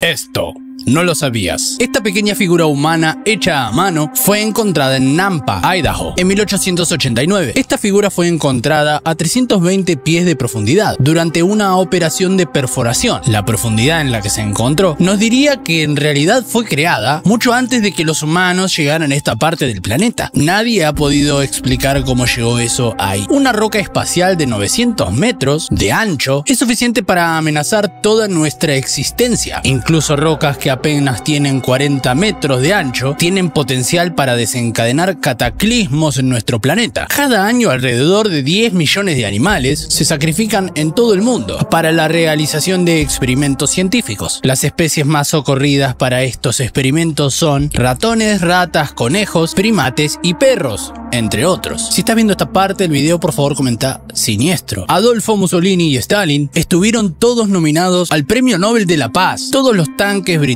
Esto no lo sabías. Esta pequeña figura humana hecha a mano fue encontrada en Nampa, Idaho, en 1889. Esta figura fue encontrada a 320 pies de profundidad durante una operación de perforación. La profundidad en la que se encontró nos diría que en realidad fue creada mucho antes de que los humanos llegaran a esta parte del planeta. Nadie ha podido explicar cómo llegó eso ahí. Una roca espacial de 900 metros de ancho es suficiente para amenazar toda nuestra existencia. Incluso rocas que apenas tienen 40 metros de ancho tienen potencial para desencadenar cataclismos en nuestro planeta. Cada año alrededor de 10 millones de animales se sacrifican en todo el mundo para la realización de experimentos científicos. Las especies más socorridas para estos experimentos son ratones, ratas, conejos, primates y perros entre otros. Si estás viendo esta parte del video, por favor comenta siniestro. Adolfo Mussolini y Stalin estuvieron todos nominados al Premio Nobel de la Paz. Todos los tanques británicos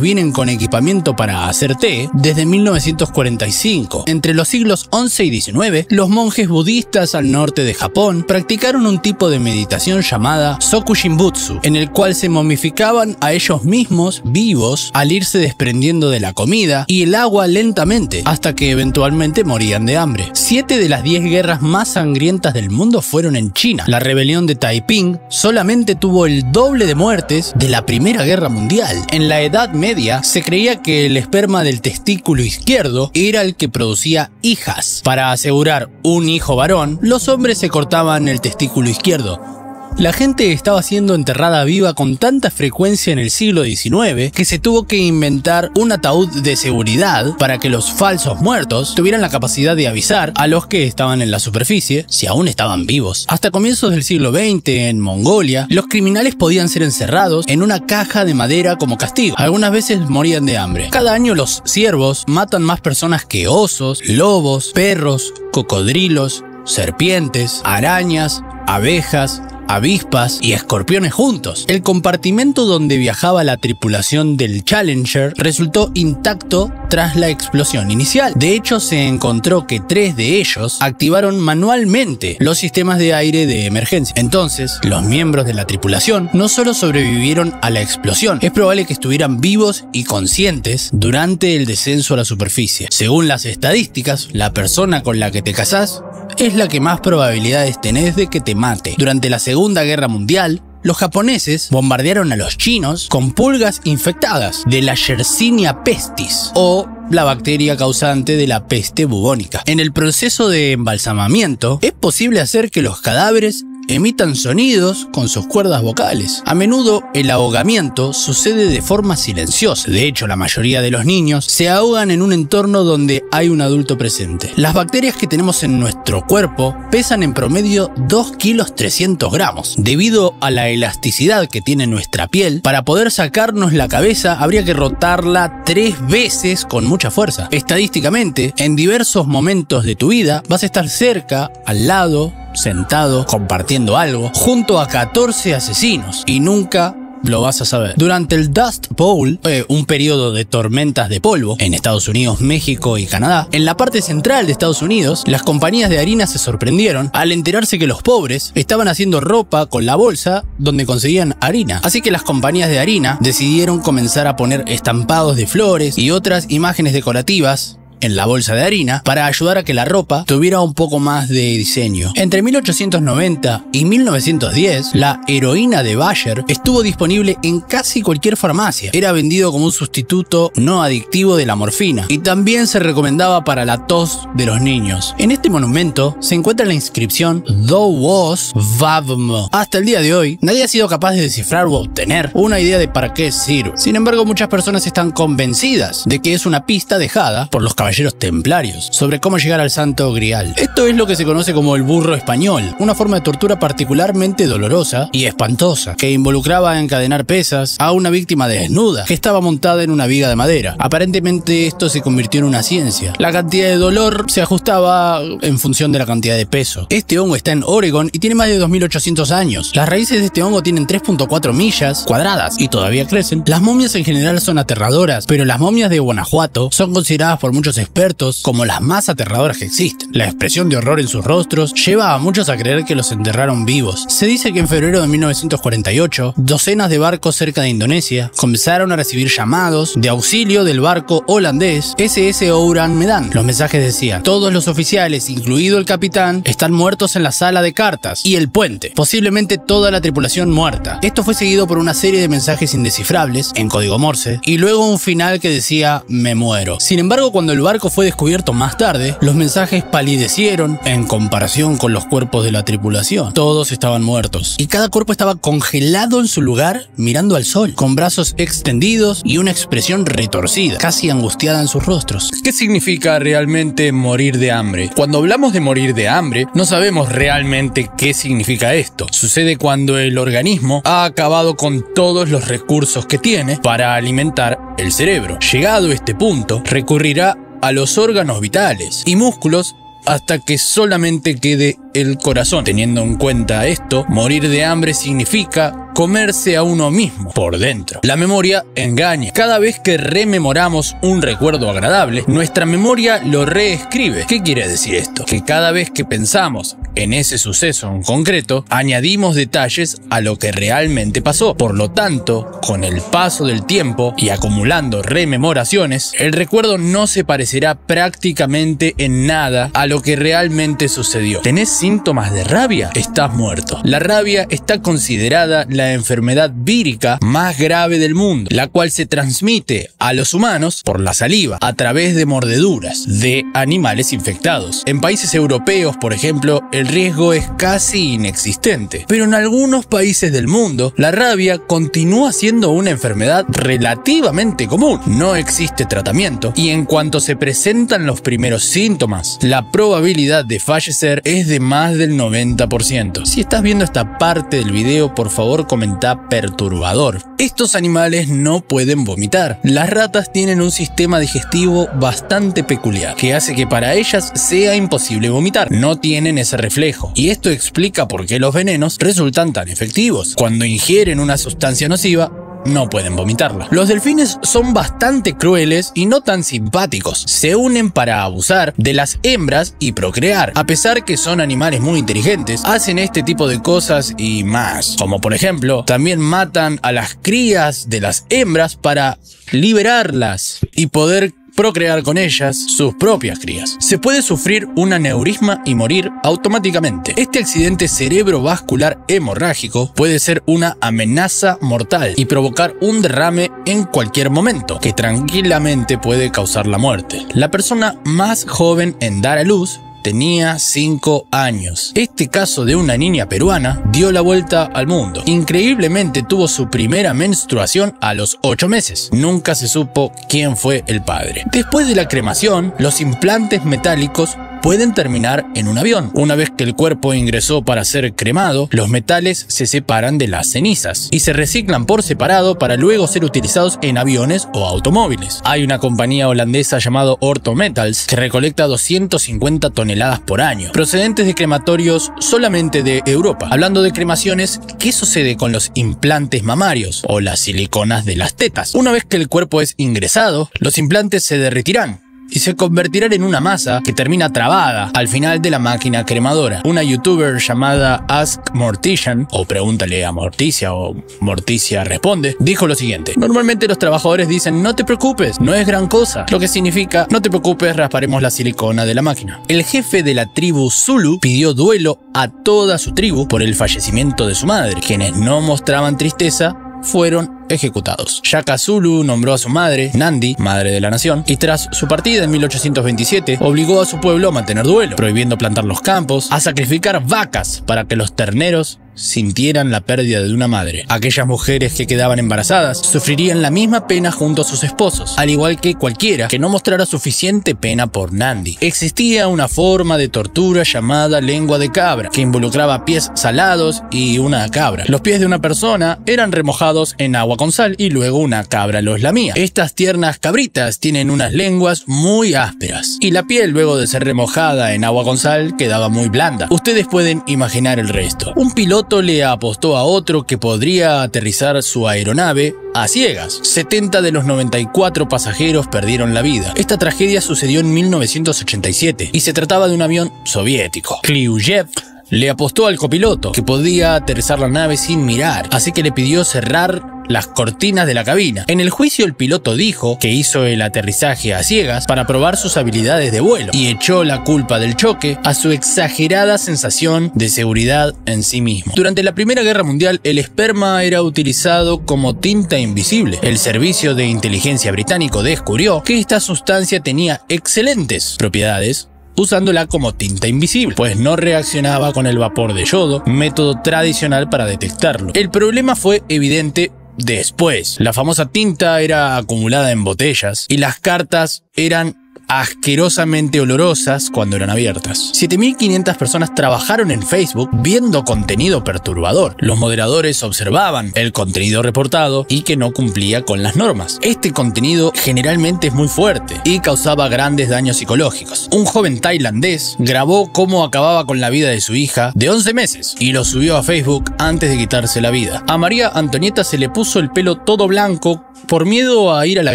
vienen con equipamiento para hacer té desde 1945. Entre los siglos 11 y 19, los monjes budistas al norte de Japón practicaron un tipo de meditación llamada Sokushinbutsu, en el cual se momificaban a ellos mismos vivos al irse desprendiendo de la comida y el agua lentamente, hasta que eventualmente morían de hambre. Siete de las diez guerras más sangrientas del mundo fueron en China. La rebelión de Taiping solamente tuvo el doble de muertes de la Primera Guerra Mundial. En la Edad Media se creía que el esperma del testículo izquierdo era el que producía hijas. Para asegurar un hijo varón, los hombres se cortaban el testículo izquierdo la gente estaba siendo enterrada viva con tanta frecuencia en el siglo XIX que se tuvo que inventar un ataúd de seguridad para que los falsos muertos tuvieran la capacidad de avisar a los que estaban en la superficie si aún estaban vivos. Hasta comienzos del siglo XX, en Mongolia, los criminales podían ser encerrados en una caja de madera como castigo. Algunas veces morían de hambre. Cada año los ciervos matan más personas que osos, lobos, perros, cocodrilos, serpientes, arañas, abejas, avispas y escorpiones juntos. El compartimento donde viajaba la tripulación del Challenger resultó intacto tras la explosión inicial. De hecho, se encontró que tres de ellos activaron manualmente los sistemas de aire de emergencia. Entonces, los miembros de la tripulación no solo sobrevivieron a la explosión, es probable que estuvieran vivos y conscientes durante el descenso a la superficie. Según las estadísticas, la persona con la que te casás es la que más probabilidades tenés de que te mate. Durante la Segunda Guerra Mundial, los japoneses bombardearon a los chinos con pulgas infectadas de la Yersinia pestis o la bacteria causante de la peste bubónica. En el proceso de embalsamamiento es posible hacer que los cadáveres emitan sonidos con sus cuerdas vocales. A menudo el ahogamiento sucede de forma silenciosa. De hecho, la mayoría de los niños se ahogan en un entorno donde hay un adulto presente. Las bacterias que tenemos en nuestro cuerpo pesan en promedio 2 kilos 300 gramos. Debido a la elasticidad que tiene nuestra piel, para poder sacarnos la cabeza habría que rotarla tres veces con mucha fuerza. Estadísticamente, en diversos momentos de tu vida vas a estar cerca, al lado, sentado, compartiendo algo, junto a 14 asesinos y nunca lo vas a saber. Durante el Dust Bowl, un periodo de tormentas de polvo en Estados Unidos, México y Canadá, en la parte central de Estados Unidos, las compañías de harina se sorprendieron al enterarse que los pobres estaban haciendo ropa con la bolsa donde conseguían harina. Así que las compañías de harina decidieron comenzar a poner estampados de flores y otras imágenes decorativas en la bolsa de harina para ayudar a que la ropa tuviera un poco más de diseño. Entre 1890 y 1910, la heroína de Bayer estuvo disponible en casi cualquier farmacia. Era vendido como un sustituto no adictivo de la morfina y también se recomendaba para la tos de los niños. En este monumento se encuentra la inscripción Thou was Vavmo. Hasta el día de hoy, nadie ha sido capaz de descifrar o obtener una idea de para qué sirve. Sin embargo, muchas personas están convencidas de que es una pista dejada por los caballeros caballeros templarios sobre cómo llegar al santo grial. Esto es lo que se conoce como el burro español, una forma de tortura particularmente dolorosa y espantosa, que involucraba encadenar pesas a una víctima desnuda, que estaba montada en una viga de madera. Aparentemente esto se convirtió en una ciencia. La cantidad de dolor se ajustaba en función de la cantidad de peso. Este hongo está en Oregon y tiene más de 2800 años. Las raíces de este hongo tienen 3.4 millas cuadradas y todavía crecen. Las momias en general son aterradoras, pero las momias de Guanajuato son consideradas por muchos expertos como las más aterradoras que existen. La expresión de horror en sus rostros lleva a muchos a creer que los enterraron vivos. Se dice que en febrero de 1948, docenas de barcos cerca de Indonesia comenzaron a recibir llamados de auxilio del barco holandés SS Ouran Medan. Los mensajes decían, todos los oficiales, incluido el capitán, están muertos en la sala de cartas y el puente, posiblemente toda la tripulación muerta. Esto fue seguido por una serie de mensajes indescifrables en código Morse y luego un final que decía me muero. Sin embargo, cuando el barco fue descubierto más tarde, los mensajes palidecieron en comparación con los cuerpos de la tripulación. Todos estaban muertos y cada cuerpo estaba congelado en su lugar mirando al sol, con brazos extendidos y una expresión retorcida, casi angustiada en sus rostros. ¿Qué significa realmente morir de hambre? Cuando hablamos de morir de hambre, no sabemos realmente qué significa esto. Sucede cuando el organismo ha acabado con todos los recursos que tiene para alimentar el cerebro. Llegado este punto, recurrirá a los órganos vitales y músculos hasta que solamente quede el corazón. Teniendo en cuenta esto, morir de hambre significa comerse a uno mismo por dentro. La memoria engaña. Cada vez que rememoramos un recuerdo agradable, nuestra memoria lo reescribe. ¿Qué quiere decir esto? Que cada vez que pensamos en ese suceso en concreto, añadimos detalles a lo que realmente pasó. Por lo tanto, con el paso del tiempo y acumulando rememoraciones, el recuerdo no se parecerá prácticamente en nada a lo que realmente sucedió. ¿Tenés síntomas de rabia? Estás muerto. La rabia está considerada enfermedad vírica más grave del mundo, la cual se transmite a los humanos por la saliva, a través de mordeduras de animales infectados. En países europeos, por ejemplo, el riesgo es casi inexistente, pero en algunos países del mundo, la rabia continúa siendo una enfermedad relativamente común. No existe tratamiento y en cuanto se presentan los primeros síntomas, la probabilidad de fallecer es de más del 90%. Si estás viendo esta parte del video, por favor comenta perturbador. Estos animales no pueden vomitar. Las ratas tienen un sistema digestivo bastante peculiar, que hace que para ellas sea imposible vomitar. No tienen ese reflejo. Y esto explica por qué los venenos resultan tan efectivos. Cuando ingieren una sustancia nociva, no pueden vomitarla. Los delfines son bastante crueles y no tan simpáticos. Se unen para abusar de las hembras y procrear. A pesar que son animales muy inteligentes, hacen este tipo de cosas y más. Como por ejemplo, también matan a las crías de las hembras para liberarlas y poder procrear con ellas sus propias crías. Se puede sufrir un aneurisma y morir automáticamente. Este accidente cerebrovascular hemorrágico puede ser una amenaza mortal y provocar un derrame en cualquier momento, que tranquilamente puede causar la muerte. La persona más joven en dar a luz tenía 5 años. Este caso de una niña peruana dio la vuelta al mundo. Increíblemente tuvo su primera menstruación a los 8 meses. Nunca se supo quién fue el padre. Después de la cremación, los implantes metálicos pueden terminar en un avión. Una vez que el cuerpo ingresó para ser cremado, los metales se separan de las cenizas y se reciclan por separado para luego ser utilizados en aviones o automóviles. Hay una compañía holandesa llamada Orto Metals que recolecta 250 toneladas por año, procedentes de crematorios solamente de Europa. Hablando de cremaciones, ¿qué sucede con los implantes mamarios o las siliconas de las tetas? Una vez que el cuerpo es ingresado, los implantes se derretirán y se convertirán en una masa que termina trabada al final de la máquina cremadora. Una youtuber llamada Ask Mortician, o pregúntale a Morticia o Morticia responde, dijo lo siguiente. Normalmente los trabajadores dicen no te preocupes, no es gran cosa. Lo que significa no te preocupes, rasparemos la silicona de la máquina. El jefe de la tribu Zulu pidió duelo a toda su tribu por el fallecimiento de su madre. Quienes no mostraban tristeza fueron ejecutados. Shaka Zulu nombró a su madre, Nandi, madre de la nación, y tras su partida en 1827 obligó a su pueblo a mantener duelo, prohibiendo plantar los campos, a sacrificar vacas para que los terneros sintieran la pérdida de una madre. Aquellas mujeres que quedaban embarazadas sufrirían la misma pena junto a sus esposos, al igual que cualquiera que no mostrara suficiente pena por Nandi. Existía una forma de tortura llamada lengua de cabra, que involucraba pies salados y una cabra. Los pies de una persona eran remojados en agua con sal y luego una cabra los lamía. Estas tiernas cabritas tienen unas lenguas muy ásperas y la piel luego de ser remojada en agua con sal quedaba muy blanda. Ustedes pueden imaginar el resto. Un piloto le apostó a otro que podría aterrizar su aeronave a ciegas. 70 de los 94 pasajeros perdieron la vida. Esta tragedia sucedió en 1987 y se trataba de un avión soviético. Kliuyev le apostó al copiloto que podía aterrizar la nave sin mirar, así que le pidió cerrar las cortinas de la cabina. En el juicio el piloto dijo que hizo el aterrizaje a ciegas para probar sus habilidades de vuelo y echó la culpa del choque a su exagerada sensación de seguridad en sí mismo. Durante la Primera Guerra Mundial el esperma era utilizado como tinta invisible. El servicio de inteligencia británico descubrió que esta sustancia tenía excelentes propiedades usándola como tinta invisible, pues no reaccionaba con el vapor de yodo, método tradicional para detectarlo. El problema fue evidente después. La famosa tinta era acumulada en botellas y las cartas eran asquerosamente olorosas cuando eran abiertas. 7.500 personas trabajaron en Facebook viendo contenido perturbador. Los moderadores observaban el contenido reportado y que no cumplía con las normas. Este contenido generalmente es muy fuerte y causaba grandes daños psicológicos. Un joven tailandés grabó cómo acababa con la vida de su hija de 11 meses y lo subió a Facebook antes de quitarse la vida. A María Antonieta se le puso el pelo todo blanco por miedo a ir a la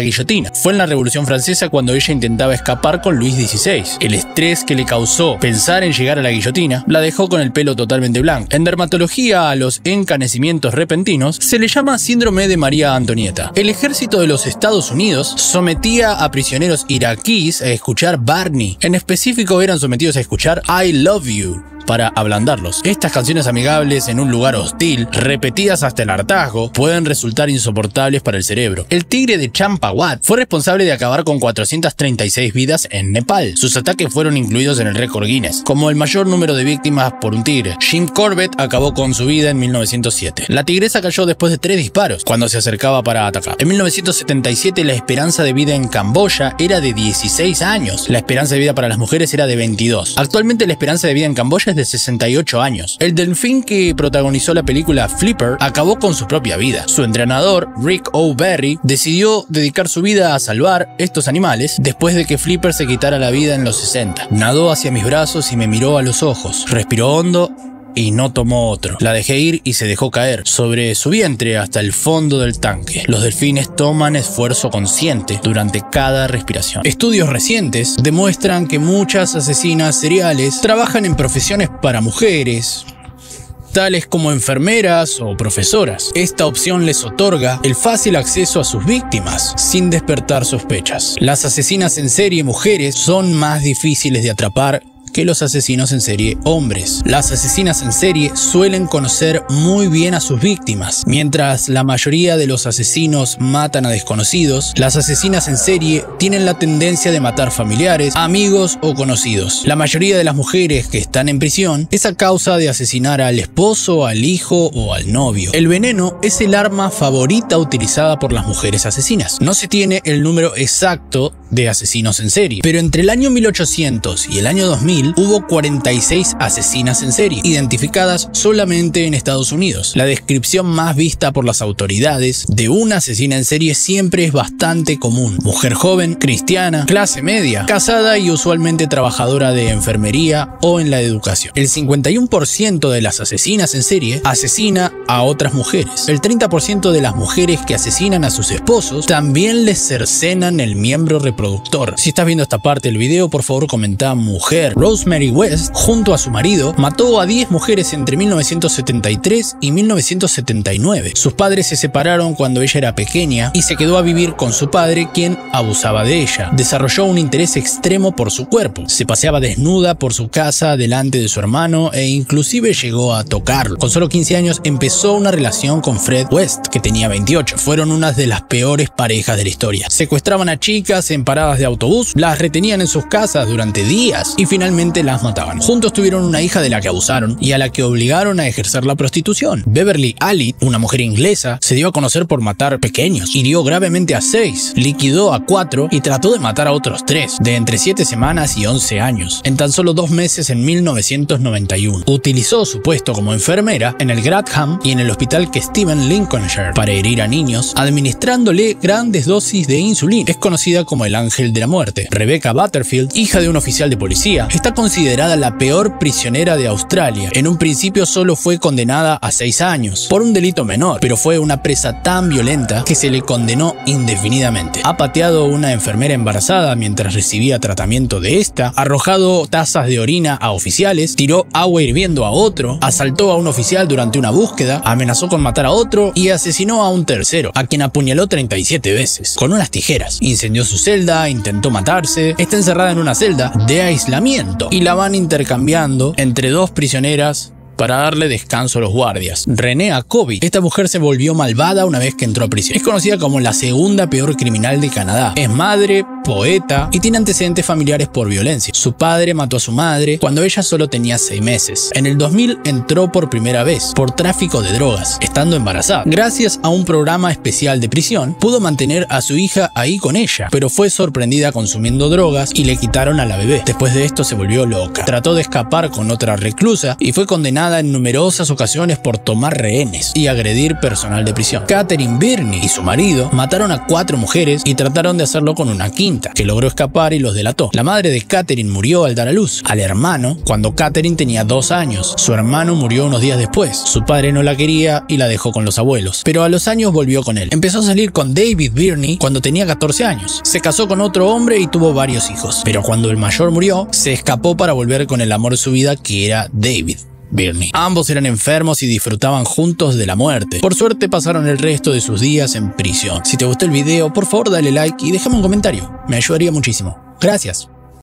guillotina. Fue en la Revolución Francesa cuando ella intentaba con Luis XVI. El estrés que le causó pensar en llegar a la guillotina la dejó con el pelo totalmente blanco. En dermatología a los encanecimientos repentinos se le llama síndrome de María Antonieta. El ejército de los Estados Unidos sometía a prisioneros iraquíes a escuchar Barney. En específico eran sometidos a escuchar I Love You para ablandarlos. Estas canciones amigables en un lugar hostil, repetidas hasta el hartazgo, pueden resultar insoportables para el cerebro. El tigre de Champawat fue responsable de acabar con 436 vidas en Nepal. Sus ataques fueron incluidos en el récord Guinness, como el mayor número de víctimas por un tigre. Jim Corbett acabó con su vida en 1907. La tigresa cayó después de tres disparos cuando se acercaba para atacar. En 1977 la esperanza de vida en Camboya era de 16 años. La esperanza de vida para las mujeres era de 22. Actualmente la esperanza de vida en Camboya es de 68 años. El delfín que protagonizó la película Flipper acabó con su propia vida. Su entrenador, Rick O'Berry, decidió dedicar su vida a salvar estos animales después de que Flipper se quitara la vida en los 60. Nadó hacia mis brazos y me miró a los ojos. Respiró hondo y no tomó otro. La dejé ir y se dejó caer sobre su vientre hasta el fondo del tanque. Los delfines toman esfuerzo consciente durante cada respiración. Estudios recientes demuestran que muchas asesinas seriales trabajan en profesiones para mujeres, tales como enfermeras o profesoras. Esta opción les otorga el fácil acceso a sus víctimas sin despertar sospechas. Las asesinas en serie mujeres son más difíciles de atrapar que los asesinos en serie hombres. Las asesinas en serie suelen conocer muy bien a sus víctimas. Mientras la mayoría de los asesinos matan a desconocidos, las asesinas en serie tienen la tendencia de matar familiares, amigos o conocidos. La mayoría de las mujeres que están en prisión es a causa de asesinar al esposo, al hijo o al novio. El veneno es el arma favorita utilizada por las mujeres asesinas. No se tiene el número exacto de asesinos en serie, pero entre el año 1800 y el año 2000 hubo 46 asesinas en serie, identificadas solamente en Estados Unidos. La descripción más vista por las autoridades de una asesina en serie siempre es bastante común. Mujer joven, cristiana, clase media, casada y usualmente trabajadora de enfermería o en la educación. El 51% de las asesinas en serie asesina a otras mujeres. El 30% de las mujeres que asesinan a sus esposos también les cercenan el miembro reproductor. Si estás viendo esta parte del video, por favor comenta mujer. Rosemary West, junto a su marido, mató a 10 mujeres entre 1973 y 1979. Sus padres se separaron cuando ella era pequeña y se quedó a vivir con su padre, quien abusaba de ella. Desarrolló un interés extremo por su cuerpo. Se paseaba desnuda por su casa delante de su hermano e inclusive llegó a tocarlo. Con solo 15 años empezó una relación con Fred West, que tenía 28. Fueron unas de las peores parejas de la historia. Secuestraban a chicas en paradas de autobús, las retenían en sus casas durante días y finalmente las mataban. Juntos tuvieron una hija de la que abusaron y a la que obligaron a ejercer la prostitución. Beverly Ali, una mujer inglesa, se dio a conocer por matar pequeños. Hirió gravemente a seis, liquidó a cuatro y trató de matar a otros tres, de entre 7 semanas y 11 años, en tan solo dos meses en 1991. Utilizó su puesto como enfermera en el Grantham y en el hospital que Stephen Lincolnshire para herir a niños, administrándole grandes dosis de insulina. Es conocida como el ángel de la muerte. Rebecca Butterfield, hija de un oficial de policía, está considerada la peor prisionera de Australia. En un principio solo fue condenada a seis años, por un delito menor, pero fue una presa tan violenta que se le condenó indefinidamente. Ha pateado a una enfermera embarazada mientras recibía tratamiento de esta, arrojado tazas de orina a oficiales, tiró agua hirviendo a otro, asaltó a un oficial durante una búsqueda, amenazó con matar a otro y asesinó a un tercero, a quien apuñaló 37 veces, con unas tijeras. Incendió su celda, intentó matarse, está encerrada en una celda de aislamiento y la van intercambiando entre dos prisioneras para darle descanso a los guardias. René Akobi. Esta mujer se volvió malvada una vez que entró a prisión. Es conocida como la segunda peor criminal de Canadá. Es madre, poeta y tiene antecedentes familiares por violencia. Su padre mató a su madre cuando ella solo tenía 6 meses. En el 2000 entró por primera vez por tráfico de drogas, estando embarazada. Gracias a un programa especial de prisión, pudo mantener a su hija ahí con ella, pero fue sorprendida consumiendo drogas y le quitaron a la bebé. Después de esto se volvió loca. Trató de escapar con otra reclusa y fue en numerosas ocasiones por tomar rehenes y agredir personal de prisión. Catherine Birney y su marido mataron a cuatro mujeres y trataron de hacerlo con una quinta, que logró escapar y los delató. La madre de Catherine murió al dar a luz al hermano cuando Catherine tenía dos años. Su hermano murió unos días después. Su padre no la quería y la dejó con los abuelos, pero a los años volvió con él. Empezó a salir con David Birney cuando tenía 14 años. Se casó con otro hombre y tuvo varios hijos, pero cuando el mayor murió, se escapó para volver con el amor de su vida que era David. Birney. Ambos eran enfermos y disfrutaban juntos de la muerte. Por suerte pasaron el resto de sus días en prisión. Si te gustó el video, por favor dale like y déjame un comentario. Me ayudaría muchísimo. Gracias.